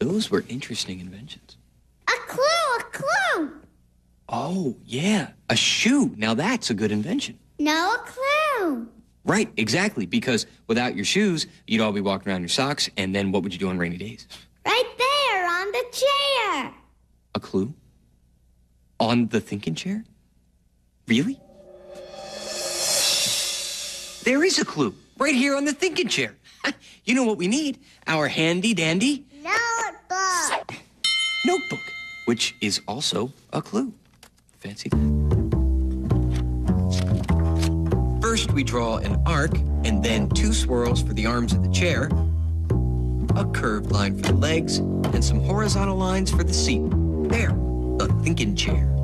Those were interesting inventions. A clue, a clue. Oh, yeah, a shoe. Now that's a good invention. No, a clue. Right, exactly, because without your shoes, you'd all be walking around in your socks, and then what would you do on rainy days? Right there on the chair. A clue? On the thinking chair? Really? There is a clue right here on the thinking chair. you know what we need? Our handy dandy. Notebook, which is also a clue. Fancy that. First, we draw an arc and then two swirls for the arms of the chair, a curved line for the legs, and some horizontal lines for the seat. There, the thinking chair.